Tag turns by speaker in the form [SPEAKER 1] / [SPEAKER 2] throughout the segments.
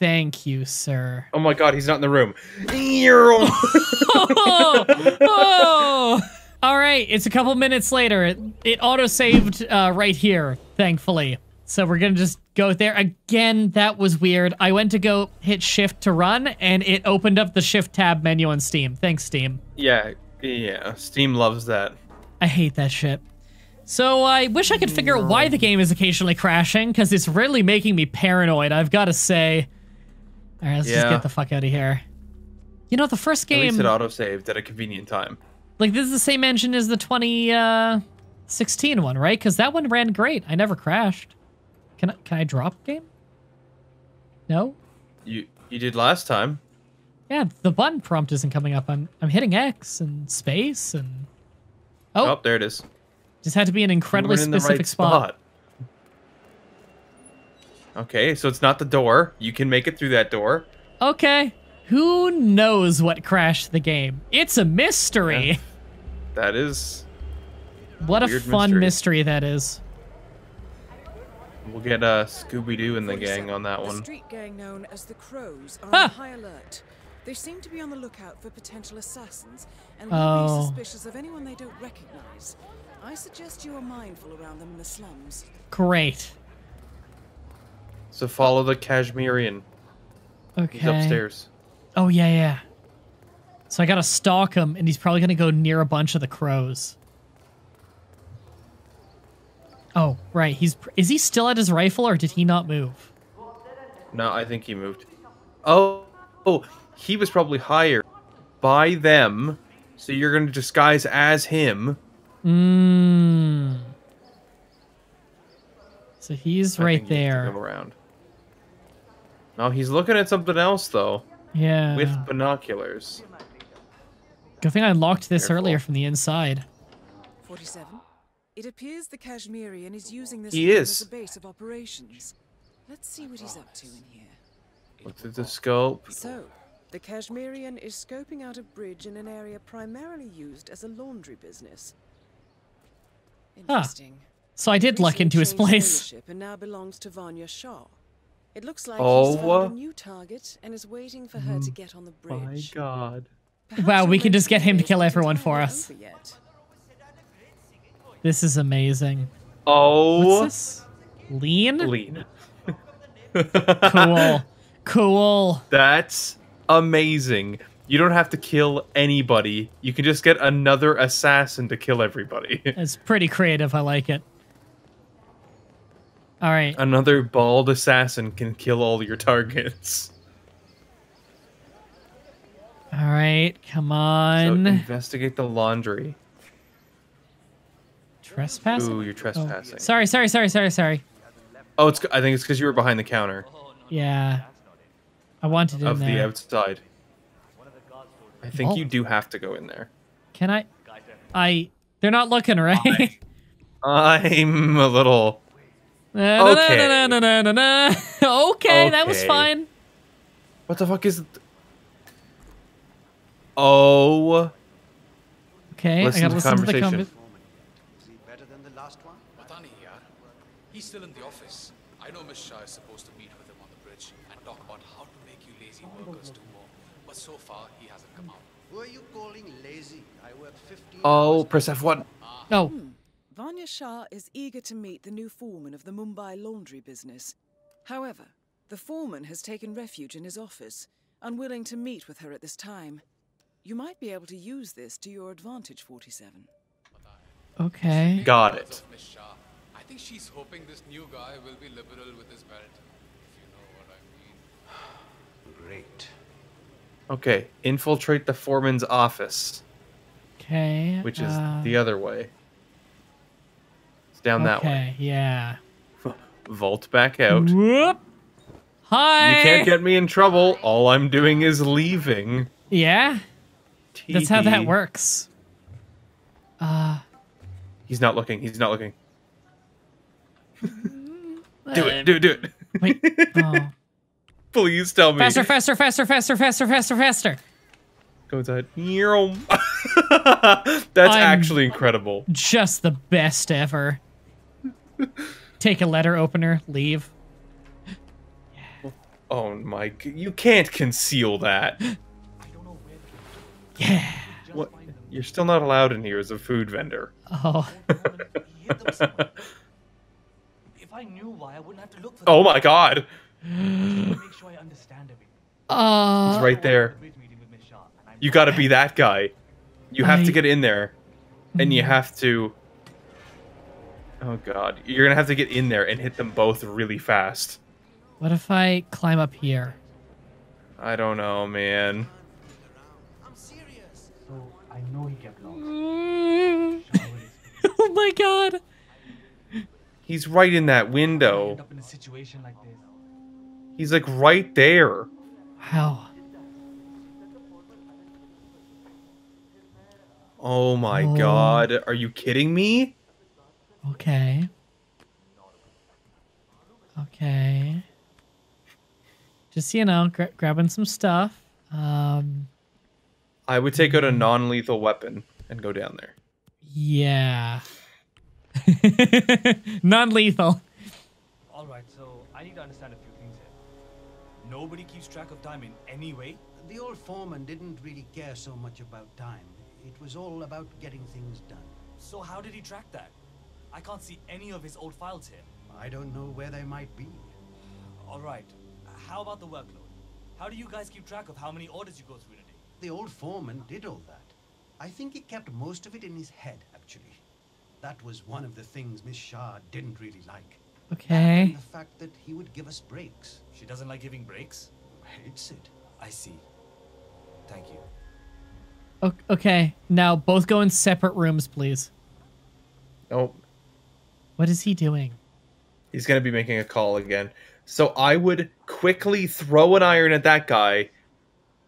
[SPEAKER 1] Thank you, sir.
[SPEAKER 2] Oh my god, he's not in the room.
[SPEAKER 1] oh, oh. All right, it's a couple minutes later. It, it auto saved uh, right here, thankfully. So we're gonna just go there again. That was weird. I went to go hit shift to run, and it opened up the shift tab menu on Steam. Thanks, Steam.
[SPEAKER 2] yeah, yeah. Steam loves that.
[SPEAKER 1] I hate that shit. So I wish I could figure out why the game is occasionally crashing, because it's really making me paranoid. I've got to say. All right, let's just get the fuck out of here. You know, the first
[SPEAKER 2] At least
[SPEAKER 1] game,
[SPEAKER 2] it autosaved at a convenient time.
[SPEAKER 1] like this is the same engine as the 2016 uh, one, right? Because that one ran great. I never crashed. Can I, can I drop game? No.
[SPEAKER 2] You you did last time.
[SPEAKER 1] Yeah, the button prompt isn't coming up. I'm I'm hitting X and space and
[SPEAKER 2] Oh,
[SPEAKER 1] oh,
[SPEAKER 2] there it is.
[SPEAKER 1] just had to be an incredibly
[SPEAKER 2] in
[SPEAKER 1] specific
[SPEAKER 2] right
[SPEAKER 1] spot.
[SPEAKER 2] Okay, so it's not the door. You can make it through that door.
[SPEAKER 1] Okay. Who knows what crashed the game? It's a mystery.
[SPEAKER 2] That is.
[SPEAKER 1] What a
[SPEAKER 2] Weird
[SPEAKER 1] fun
[SPEAKER 2] mystery.
[SPEAKER 1] mystery that is.
[SPEAKER 2] We'll get uh, Scooby Doo and the gang on that one.
[SPEAKER 3] The
[SPEAKER 2] one.
[SPEAKER 3] street gang known as the Crows are
[SPEAKER 1] Ah.
[SPEAKER 3] on high alert. They seem to be on the lookout for potential assassins and will
[SPEAKER 1] Oh.
[SPEAKER 3] be suspicious of anyone they don't recognize. I suggest you are mindful around them in the slums.
[SPEAKER 1] Great.
[SPEAKER 2] So follow the Kashmirian.
[SPEAKER 1] Okay.
[SPEAKER 2] He's upstairs.
[SPEAKER 1] Oh yeah, yeah. So I gotta stalk him, and he's probably gonna go near a bunch of the crows. Oh, right. He's is he still at his rifle, or did he not move?
[SPEAKER 2] No, I think he moved. Oh, oh, he was probably hired by them. So you're going to disguise as him.
[SPEAKER 1] Mmm. So he's
[SPEAKER 2] I
[SPEAKER 1] right
[SPEAKER 2] think you have to
[SPEAKER 1] there.
[SPEAKER 2] Around. No, he's looking at something else though,
[SPEAKER 1] Yeah.
[SPEAKER 2] with binoculars.
[SPEAKER 1] Good thing I locked this
[SPEAKER 2] Careful.
[SPEAKER 1] earlier from the inside.
[SPEAKER 3] 47. It appears the Kashmirian is using this
[SPEAKER 2] He is.
[SPEAKER 3] as a base of operations. Let's see what he's up to in here.
[SPEAKER 2] Look through the scope.
[SPEAKER 3] So, the Kashmirian is scoping out a bridge in an area primarily used as a laundry business. Interesting.
[SPEAKER 1] So I did luck into his place.
[SPEAKER 3] And now belongs to Vanya Shah. It looks like
[SPEAKER 2] Oh,
[SPEAKER 3] he's found a new target and is waiting for her to mm. get on the bridge.
[SPEAKER 2] My God.
[SPEAKER 3] Perhaps
[SPEAKER 1] Wow, we can just get him to kill everyone for us.
[SPEAKER 3] yet.
[SPEAKER 1] This is amazing.
[SPEAKER 2] Oh,
[SPEAKER 1] What's this? Lean?
[SPEAKER 2] lean.
[SPEAKER 1] Cool. cool.
[SPEAKER 2] That's amazing. You don't have to kill anybody. You can just get another assassin to kill everybody.
[SPEAKER 1] It's pretty creative. I like it. All right.
[SPEAKER 2] another bald assassin can kill all your targets.
[SPEAKER 1] All right. Come
[SPEAKER 2] So
[SPEAKER 1] on.
[SPEAKER 2] investigate the laundry.
[SPEAKER 1] Trespassing?
[SPEAKER 2] Ooh, you're oh, trespassing.
[SPEAKER 1] Sorry, sorry, sorry, sorry, sorry.
[SPEAKER 2] Oh, it's. I think it's because you were behind the counter
[SPEAKER 1] Yeah. I wanted in
[SPEAKER 2] of the outside. I think
[SPEAKER 1] Vault.
[SPEAKER 2] you do have to go in there.
[SPEAKER 1] Can I? I. They're not looking, right?
[SPEAKER 2] I'm a little. Okay.
[SPEAKER 1] okay. That was fine.
[SPEAKER 2] What the fuck is? It? Oh.
[SPEAKER 1] Okay,
[SPEAKER 2] listen
[SPEAKER 1] I gotta
[SPEAKER 2] to
[SPEAKER 1] listen to the
[SPEAKER 2] conversation.
[SPEAKER 4] Is he better than the last one?
[SPEAKER 5] Matani here. He's still in the office. I know Miss Shah is supposed to meet with him on the bridge and talk about how to make you lazy workers do more. But so far, he hasn't come out.
[SPEAKER 4] Who are you calling lazy? I work 15
[SPEAKER 2] Oh, press F1.
[SPEAKER 1] No.
[SPEAKER 3] Vanya Shah is eager to meet the new foreman of the Mumbai laundry business. However, the foreman has taken refuge in his office, unwilling to meet with her at this time. You might be able to use this to your advantage, 47.
[SPEAKER 1] okay.
[SPEAKER 2] Got it.
[SPEAKER 5] of Miss Shah. I think she's hoping this new guy will be liberal with his belt. If you know what I mean.
[SPEAKER 4] Great.
[SPEAKER 2] Okay, infiltrate the foreman's office,
[SPEAKER 1] Okay.
[SPEAKER 2] which is
[SPEAKER 1] uh,
[SPEAKER 2] the other way. It's down that way.
[SPEAKER 1] Okay, yeah.
[SPEAKER 2] Vault back out.
[SPEAKER 1] Whoop. Hi.
[SPEAKER 2] You can't get me in trouble. All I'm doing is leaving.
[SPEAKER 1] Yeah, that's how that works. Uh,
[SPEAKER 2] He's not looking. He's not looking. Do it. Do it. Do it.
[SPEAKER 1] wait. Oh.
[SPEAKER 2] Please tell me.
[SPEAKER 1] Faster, faster, faster, faster, faster, faster, faster.
[SPEAKER 2] Go inside. That's
[SPEAKER 1] I'm-
[SPEAKER 2] actually incredible.
[SPEAKER 1] Just the best ever. Take a letter opener, leave.
[SPEAKER 2] Oh my! You can't conceal that.
[SPEAKER 6] I don't know where they
[SPEAKER 1] Yeah.
[SPEAKER 2] What? You're still not allowed in here as a food vendor.
[SPEAKER 1] Oh.
[SPEAKER 6] He hid them somewhere. If I knew why, I wouldn't have to look for
[SPEAKER 2] Oh my god!
[SPEAKER 6] I make sure I understand everything.
[SPEAKER 1] Uh.
[SPEAKER 2] He's right there.
[SPEAKER 6] Bridge meeting with Miss Shah, and I'm
[SPEAKER 2] You got to be that guy. You have
[SPEAKER 1] I-
[SPEAKER 2] to get in there, and you have to. Oh god! You're gonna have to get in there and hit them both really fast.
[SPEAKER 1] What if I climb up here?
[SPEAKER 2] I don't know, man.
[SPEAKER 6] So I know he kept lost.
[SPEAKER 1] oh
[SPEAKER 6] Shah would expect
[SPEAKER 1] my god.
[SPEAKER 2] He's right in that window.
[SPEAKER 6] in like.
[SPEAKER 2] He's like right there.
[SPEAKER 1] Wow.
[SPEAKER 2] Oh my
[SPEAKER 1] Oh.
[SPEAKER 2] god! Are you kidding me?
[SPEAKER 1] Okay. Okay. Just you know, gra- grabbing some stuff. Um.
[SPEAKER 2] I would take out a non-lethal weapon and go down there.
[SPEAKER 1] Yeah. Non-lethal.
[SPEAKER 6] All right, so I need to understand a few things here. Nobody keeps track of time in any way.
[SPEAKER 4] The old foreman didn't really care so much about time. It was all about getting things done.
[SPEAKER 6] So how did he track that? I can't see any of his old files here.
[SPEAKER 4] I don't know where they might be.
[SPEAKER 6] All right. How about the workload? How do you guys keep track of how many orders you go through in a day?
[SPEAKER 4] The old foreman did all that. I think he kept most of it in his head, actually. That was one of the things Miss Shah didn't really like.
[SPEAKER 1] Okay.
[SPEAKER 4] And the fact that he would give us breaks.
[SPEAKER 6] She doesn't like giving breaks?
[SPEAKER 4] Hates it.
[SPEAKER 6] I see. Thank you.
[SPEAKER 1] Okay. Now both go in separate rooms, please.
[SPEAKER 2] Oh,
[SPEAKER 1] What is he doing?
[SPEAKER 2] he's gonna be making a call again. So I would quickly throw an iron at that guy,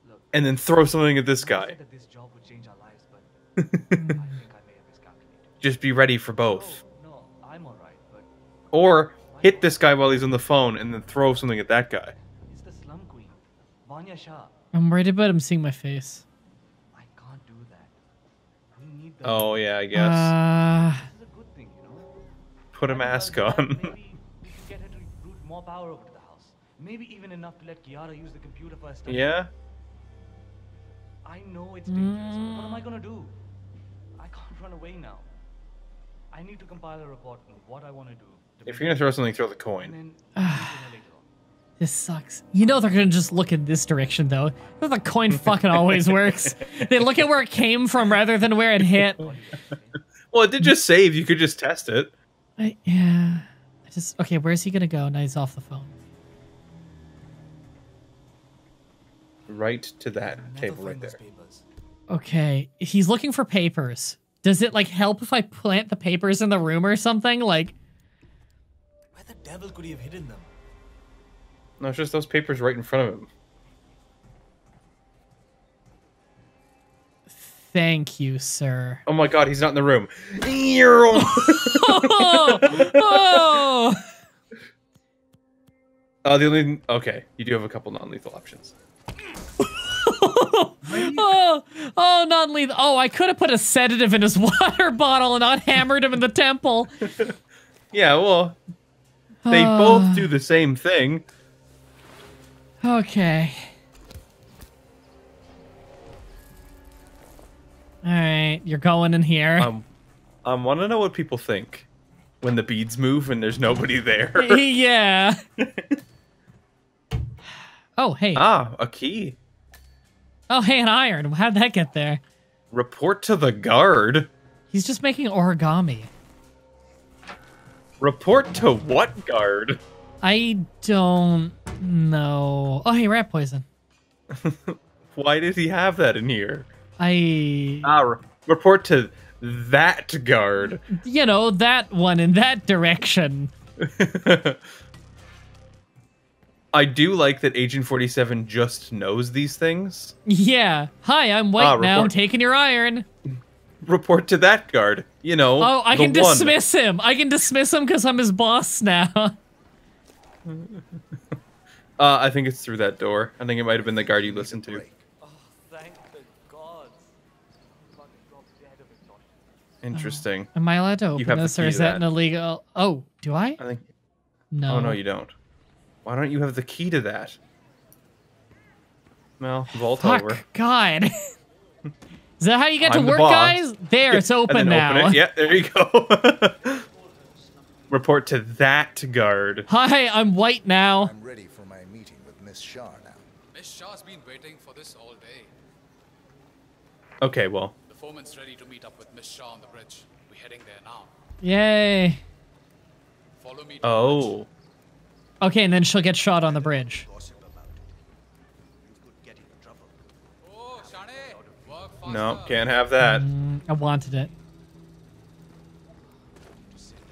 [SPEAKER 6] Look,
[SPEAKER 2] and then throw something at this guy.
[SPEAKER 6] said that this job would change our lives, but I think I may have miscalculated.
[SPEAKER 2] Just be ready for both.
[SPEAKER 6] No, I'm all right, but
[SPEAKER 2] Or hit this guy while he's on the phone, and then throw something at that guy.
[SPEAKER 6] it's the slum queen, Vanya Shah.
[SPEAKER 1] I'm worried about him seeing my face.
[SPEAKER 6] I can't do that. We need the.
[SPEAKER 2] Oh yeah, I guess.
[SPEAKER 1] Uh,
[SPEAKER 2] Put a mask on.
[SPEAKER 6] Maybe get her to root more power over to the house. Maybe even enough to let Kiara use the computer for her study.
[SPEAKER 2] yeah.
[SPEAKER 6] I know it's dangerous, but what am I mm. gonna do? I can't run away now. I need to compile a report on what I want to do. to
[SPEAKER 2] If you're gonna throw something, throw the coin.
[SPEAKER 6] then meet with her later on.
[SPEAKER 1] this sucks. You know they're gonna just look in this direction though. The coin fucking always works. They look at where it came from rather than where it hit.
[SPEAKER 2] Well, it did just save. You could just test it.
[SPEAKER 1] I, yeah. I just okay. Where's he gonna go? Now he's off the phone.
[SPEAKER 2] Right to that
[SPEAKER 6] I'll
[SPEAKER 2] table right there.
[SPEAKER 1] Okay, he's looking for papers. Does it like help if I plant the papers in the room or something? Like,
[SPEAKER 6] Where the devil could he have hidden them?
[SPEAKER 2] No, it's just those papers right in front of him.
[SPEAKER 1] Thank you, sir.
[SPEAKER 2] Oh my god, he's not in the room.
[SPEAKER 1] oh, oh.
[SPEAKER 2] Uh, the only okay, you do have a couple non-lethal options.
[SPEAKER 1] oh, oh, non-lethal. Oh, I could have put a sedative in his water bottle and not hammered him in the temple.
[SPEAKER 2] Yeah, well, they both do the same thing.
[SPEAKER 1] Okay. All right, you're going in here.
[SPEAKER 2] Um, I want to know what people think when the beads move and there's nobody there.
[SPEAKER 1] yeah. oh, hey.
[SPEAKER 2] ah, a key.
[SPEAKER 1] Oh, hey, an iron. How'd that get there?
[SPEAKER 2] Report to the guard.
[SPEAKER 1] He's just making origami.
[SPEAKER 2] Report to what guard?
[SPEAKER 1] I don't know. Oh, hey, rat poison.
[SPEAKER 2] Why did he have that in here?
[SPEAKER 1] I,
[SPEAKER 2] Ah, re- report to that guard.
[SPEAKER 1] you know, that one in that direction.
[SPEAKER 2] I do like that Agent 47 just knows these things.
[SPEAKER 1] Yeah. Hi, I'm white
[SPEAKER 2] Ah,
[SPEAKER 1] now. I'm taking your iron.
[SPEAKER 2] Report to that guard. You know.
[SPEAKER 1] Oh, I can
[SPEAKER 2] one.
[SPEAKER 1] dismiss him. I can dismiss him because I'm his boss now.
[SPEAKER 2] Uh, I think it's through that door. I think it might have been the guard you listened to.
[SPEAKER 6] Oh, thank the gods. I'm about to drop dead of exhaustion.
[SPEAKER 2] Interesting.
[SPEAKER 1] Am I allowed to open
[SPEAKER 2] have the
[SPEAKER 1] this, or is that
[SPEAKER 2] that.
[SPEAKER 1] an illegal? Oh, do I?
[SPEAKER 2] I think.
[SPEAKER 1] No.
[SPEAKER 2] Oh no, you don't. Why don't you have the key to that? Well, vault
[SPEAKER 1] Fuck,
[SPEAKER 2] over.
[SPEAKER 1] God. Is that how you get
[SPEAKER 2] I'm
[SPEAKER 1] to work,
[SPEAKER 2] boss.
[SPEAKER 1] guys? There, it's
[SPEAKER 2] And
[SPEAKER 1] open
[SPEAKER 2] then
[SPEAKER 1] now.
[SPEAKER 2] Open it. Yeah, there you go. Report to that guard.
[SPEAKER 1] Hi, I'm white now.
[SPEAKER 7] I'm ready for my meeting with Miss Shah now.
[SPEAKER 5] Miss Shah's been waiting for this all day.
[SPEAKER 2] Okay, well,
[SPEAKER 5] The foreman's ready to meet up with Miss Shah on the bridge. We're heading there now.
[SPEAKER 1] Yay.
[SPEAKER 5] Follow me to the
[SPEAKER 2] oh,
[SPEAKER 1] Okay, and then she'll get shot on the bridge.
[SPEAKER 4] Gossip about it. You could get into trouble.
[SPEAKER 5] Oh, Shane! Work faster.
[SPEAKER 2] no, can't have that.
[SPEAKER 1] Mm, I wanted it.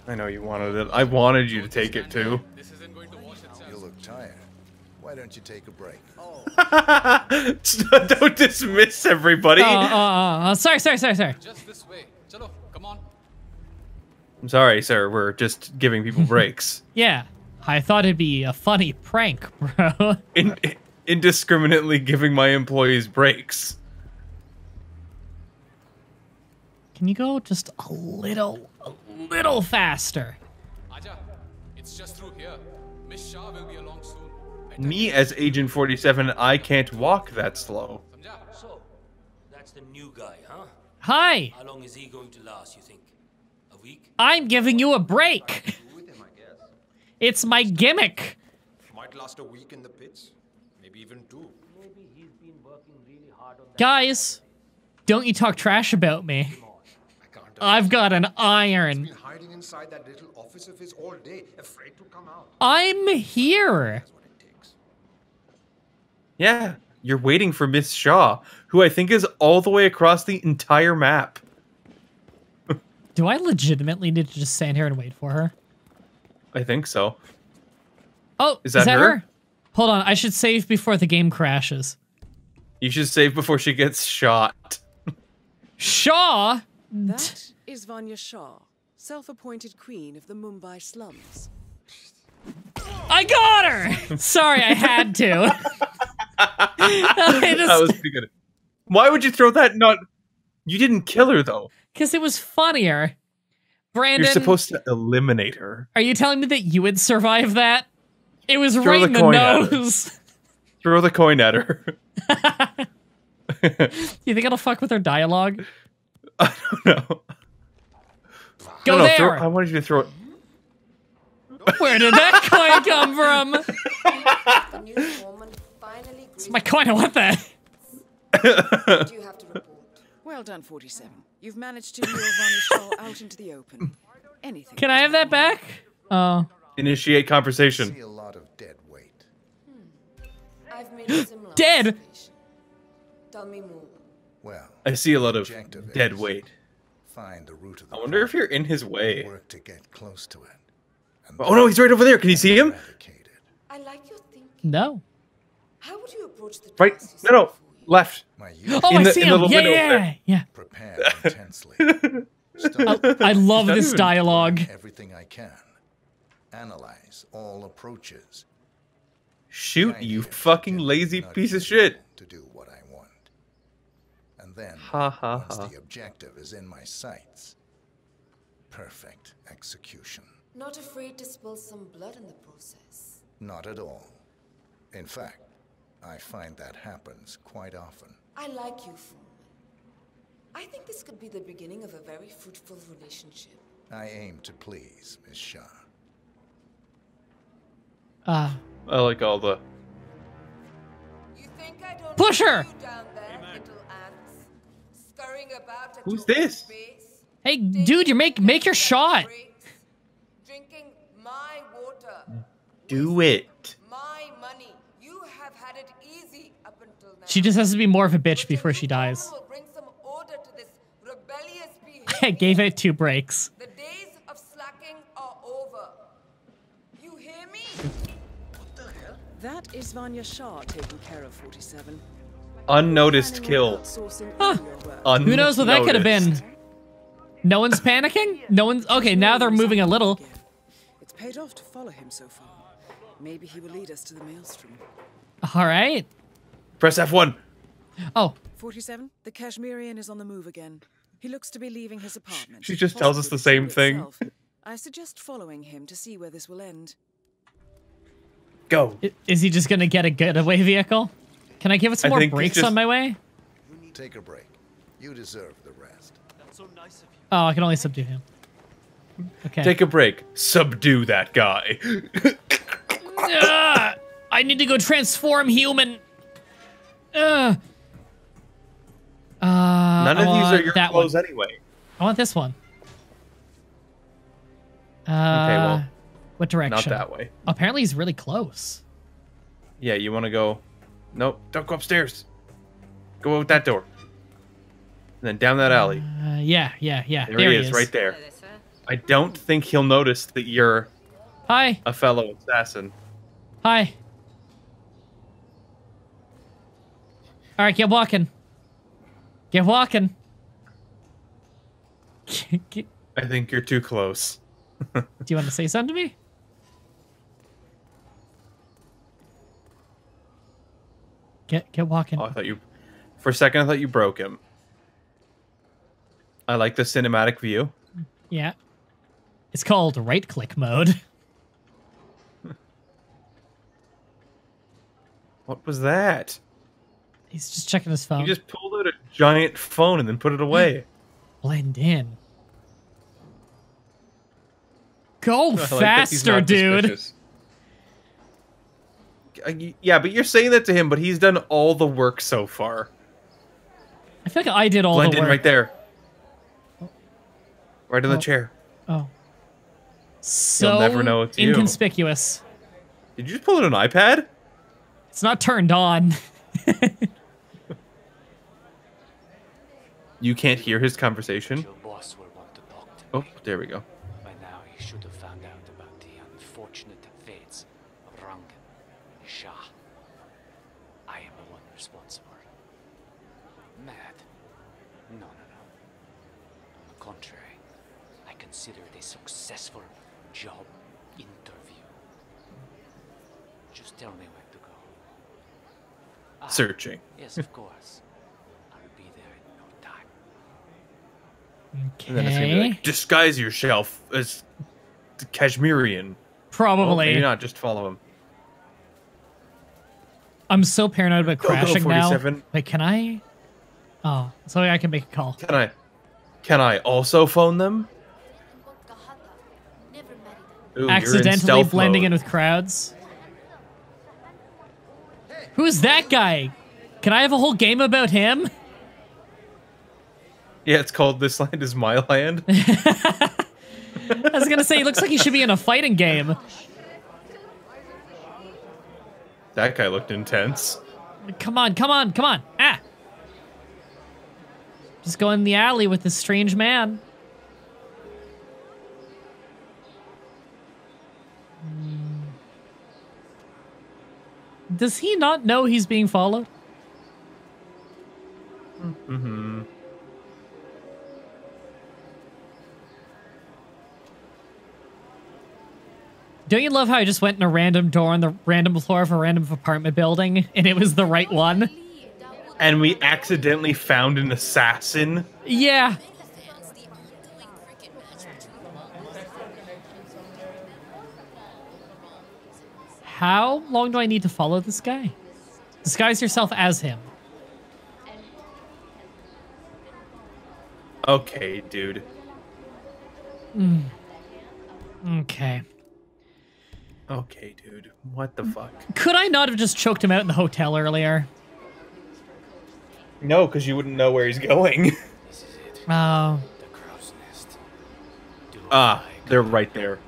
[SPEAKER 2] I know you wanted it. I wanted you to take it too.
[SPEAKER 7] Why don't you take a break? Oh.
[SPEAKER 2] Don't dismiss everybody.
[SPEAKER 1] Oh, oh, oh, oh, sorry, sorry, sorry, sorry.
[SPEAKER 5] Just this way. Chalo, come on.
[SPEAKER 2] I'm sorry, sir. We're just giving people breaks.
[SPEAKER 1] Yeah, I thought it'd be a funny prank, bro.
[SPEAKER 2] In- indiscriminately giving my employees breaks.
[SPEAKER 1] Can you go just a little, a little faster?
[SPEAKER 5] Aja, it's just through here. Miss Shah will be along soon. Better
[SPEAKER 2] Me as Agent 47, I can't walk that slow.
[SPEAKER 8] So, that's the new guy, huh?
[SPEAKER 1] Hi,
[SPEAKER 8] How long is he going to last, you think? A week?
[SPEAKER 1] I'm giving you a break. It's my gimmick.
[SPEAKER 9] Might last a week in the pits, maybe even two.
[SPEAKER 8] Maybe he's been working really hard on that.
[SPEAKER 1] Guys, don't you talk trash about me.
[SPEAKER 9] I can't.
[SPEAKER 1] I've got an
[SPEAKER 9] He's
[SPEAKER 1] iron.
[SPEAKER 9] been hiding
[SPEAKER 2] Yeah, you're waiting for Miss Shah, who I think is all the way across the entire map.
[SPEAKER 1] Do I legitimately need to just stand here and wait for her?
[SPEAKER 2] I think so.
[SPEAKER 1] Oh,
[SPEAKER 2] Is that her?
[SPEAKER 1] Hold on, I should save before the game crashes.
[SPEAKER 2] You should save before she gets shot.
[SPEAKER 1] Shah?
[SPEAKER 3] That is Vanya Shah, self-appointed queen of the Mumbai slums.
[SPEAKER 1] I got her! Sorry, I had to.
[SPEAKER 2] that was pretty good. Why would you throw that? Not. You didn't kill her though.
[SPEAKER 1] Because it was funnier. Brandon,
[SPEAKER 2] You're supposed to eliminate her.
[SPEAKER 1] are you telling me that you would survive that? It was
[SPEAKER 2] Throw
[SPEAKER 1] right
[SPEAKER 2] the
[SPEAKER 1] in the
[SPEAKER 2] coin at her.
[SPEAKER 1] nose.
[SPEAKER 2] Throw the coin at her.
[SPEAKER 1] you think it'll fuck with her dialogue?
[SPEAKER 2] I don't know.
[SPEAKER 1] Go
[SPEAKER 2] no, no,
[SPEAKER 1] there!
[SPEAKER 2] throw- I wanted you to throw it.
[SPEAKER 1] Where did that coin come from? It's my coin, I want that.
[SPEAKER 10] Do you have to report?
[SPEAKER 3] Well done, 47. You've managed to lure Vanya Shah out into the open. Anything.
[SPEAKER 1] Can I have that back? Oh.
[SPEAKER 2] Initiate conversation.
[SPEAKER 7] See a lot of dead weight. Hmm.
[SPEAKER 10] I've made a
[SPEAKER 1] Dead.
[SPEAKER 10] observation. Tell me more.
[SPEAKER 7] Well,
[SPEAKER 2] I see a lot of dead
[SPEAKER 7] is-
[SPEAKER 2] weight.
[SPEAKER 7] find the root of the
[SPEAKER 2] I wonder if you're in his way.
[SPEAKER 7] Work to get close to it.
[SPEAKER 2] Oh no, he's right over there. Can you see him?
[SPEAKER 10] I like your thinking.
[SPEAKER 1] No.
[SPEAKER 10] How would you approach the
[SPEAKER 2] Right? No, no, left.
[SPEAKER 1] Oh,
[SPEAKER 2] In
[SPEAKER 1] I
[SPEAKER 2] the-
[SPEAKER 1] see
[SPEAKER 2] in
[SPEAKER 1] him.
[SPEAKER 2] little
[SPEAKER 1] Yeah, yeah, yeah.
[SPEAKER 7] prepared intensely. Study
[SPEAKER 1] I love this
[SPEAKER 2] even-
[SPEAKER 1] dialogue.
[SPEAKER 7] everything I can. Analyze all approaches.
[SPEAKER 2] Shoot, you fucking lazy piece of shit.
[SPEAKER 7] To do what I want. And then,
[SPEAKER 2] Ha, ha,
[SPEAKER 7] once
[SPEAKER 2] ha.
[SPEAKER 7] the objective is in my sights, perfect execution.
[SPEAKER 10] Not afraid to spill some blood in the process.
[SPEAKER 7] Not at all. In fact, I find that happens quite often.
[SPEAKER 10] I like you, Foreman. I think this could be the beginning of a very fruitful relationship.
[SPEAKER 7] I aim to please, Miss Shah.
[SPEAKER 1] Uh,
[SPEAKER 2] I like all the.
[SPEAKER 10] You think I don't
[SPEAKER 1] Push her!
[SPEAKER 10] you down there, little ants, scurrying about at
[SPEAKER 2] Who's this?
[SPEAKER 10] pace,
[SPEAKER 1] hey, dude, you make make your shot.
[SPEAKER 10] breaks, drinking my water,
[SPEAKER 2] Do it.
[SPEAKER 10] my money. You have had it easy up until now.
[SPEAKER 1] She just has to be more of a bitch before she dies.
[SPEAKER 10] bring some order to this rebellious
[SPEAKER 1] I gave it two breaks.
[SPEAKER 10] The days of slacking are over. You hear me?
[SPEAKER 3] That is Vanya Shah taking care of 47.
[SPEAKER 2] Unnoticed
[SPEAKER 3] Planning
[SPEAKER 2] kill.
[SPEAKER 1] Huh.
[SPEAKER 3] all your work.
[SPEAKER 2] Un-
[SPEAKER 1] Who knows what that could have been? No one's panicking? No one's. Okay, now they're moving a little.
[SPEAKER 3] It's paid off to follow him so far. Maybe he will lead us to the maelstrom.
[SPEAKER 1] All right.
[SPEAKER 2] Press F1.
[SPEAKER 1] Oh,
[SPEAKER 3] 47, the Kashmirian is on the move again. He looks to be leaving his apartment.
[SPEAKER 2] she just tells us the same thing.
[SPEAKER 3] itself. I suggest following him to see where this will end.
[SPEAKER 2] Go.
[SPEAKER 1] is he just gonna get a getaway vehicle? Can I give it some
[SPEAKER 2] I
[SPEAKER 1] more
[SPEAKER 2] think
[SPEAKER 1] breaks
[SPEAKER 2] just-
[SPEAKER 1] on my way?
[SPEAKER 7] Take a break. You deserve the rest.
[SPEAKER 6] That's so nice of you.
[SPEAKER 1] Oh, I can only subdue him. Okay.
[SPEAKER 2] Take a break. Subdue that guy.
[SPEAKER 1] Ah, I need to go transform human. Uh, uh,
[SPEAKER 2] None
[SPEAKER 1] I
[SPEAKER 2] of these are your
[SPEAKER 1] that
[SPEAKER 2] clothes
[SPEAKER 1] one.
[SPEAKER 2] anyway.
[SPEAKER 1] I want this one. Uh,
[SPEAKER 2] Okay, well,
[SPEAKER 1] what direction?
[SPEAKER 2] Not that way.
[SPEAKER 1] Apparently, he's really close.
[SPEAKER 2] Yeah, you want to go. Nope, don't go upstairs. Go out that door. And then down that alley.
[SPEAKER 1] Uh, yeah, yeah, yeah.
[SPEAKER 2] There,
[SPEAKER 1] there
[SPEAKER 2] he is, right there.
[SPEAKER 10] Hello there, sir.
[SPEAKER 2] I don't think he'll notice that you're
[SPEAKER 1] Hi,
[SPEAKER 2] a fellow assassin.
[SPEAKER 1] hi. All right, get walking. Get walking. Get-
[SPEAKER 2] I think you're too close.
[SPEAKER 1] Do you want to say something to me? Get get walking.
[SPEAKER 2] Oh, I thought you. For a second, I thought you broke him. I like the cinematic view.
[SPEAKER 1] Yeah. It's called right click mode.
[SPEAKER 2] What was that?
[SPEAKER 1] He's just checking his phone.
[SPEAKER 2] He just pulled out a giant phone and then put it away.
[SPEAKER 1] blend in. Go
[SPEAKER 2] I like
[SPEAKER 1] faster,
[SPEAKER 2] not
[SPEAKER 1] dude.
[SPEAKER 2] suspicious. Uh, Yeah, but you're saying that to him, but he's done all the work so far.
[SPEAKER 1] I feel like I did all
[SPEAKER 2] Blend
[SPEAKER 1] the work.
[SPEAKER 2] Blend in right there. Right in the
[SPEAKER 1] Oh.
[SPEAKER 2] chair.
[SPEAKER 1] Oh. So
[SPEAKER 2] never know it's you.
[SPEAKER 1] inconspicuous.
[SPEAKER 2] Did you just pull out an iPad?
[SPEAKER 1] It's not turned on.
[SPEAKER 2] You can't hear his conversation.
[SPEAKER 8] Your boss will want to talk to
[SPEAKER 2] Oh, there we go.
[SPEAKER 8] By now, he should have found out about the unfortunate fates of Rangan and Shah. I am the one responsible. Mad? No, no, no. On the contrary, I consider it a successful job interview. Just tell me where to go. Ah,
[SPEAKER 2] Searching.
[SPEAKER 8] Yes, of course. I'll be there in no time.
[SPEAKER 2] And then it's gonna be
[SPEAKER 1] Okay.
[SPEAKER 2] like, disguise yourself as the Kashmirian.
[SPEAKER 1] Probably.
[SPEAKER 2] maybe not. Just follow him.
[SPEAKER 1] I'm so paranoid about crashing now.
[SPEAKER 2] 47.
[SPEAKER 1] Wait, can I? Oh, so I can make a call.
[SPEAKER 2] Can I? Can I also phone them? Ooh, in
[SPEAKER 1] Accidentally
[SPEAKER 2] stealth
[SPEAKER 1] blending in with crowds. Who's that guy? Can I have a whole game about him?
[SPEAKER 2] Yeah, it's called "This Land Is My Land."
[SPEAKER 1] I was gonna say he looks like he should be in a fighting game.
[SPEAKER 2] that guy looked intense.
[SPEAKER 1] Come on, come on, come on. Ah. Just go in the alley with this strange man. Hmm. Does he not know he's being followed? Don't you love how I just went in a random door on the random floor of a random apartment building and it was the right one?
[SPEAKER 2] And we accidentally found an assassin.
[SPEAKER 1] Yeah. How long do I need to follow this guy? Disguise yourself as him.
[SPEAKER 2] Okay, dude. Hmm.
[SPEAKER 1] Okay.
[SPEAKER 2] Okay, dude. What the fuck?
[SPEAKER 1] Could I not have just choked him out in the hotel earlier?
[SPEAKER 2] No, because you wouldn't know where he's going.
[SPEAKER 1] Oh.
[SPEAKER 2] ah, they're right there.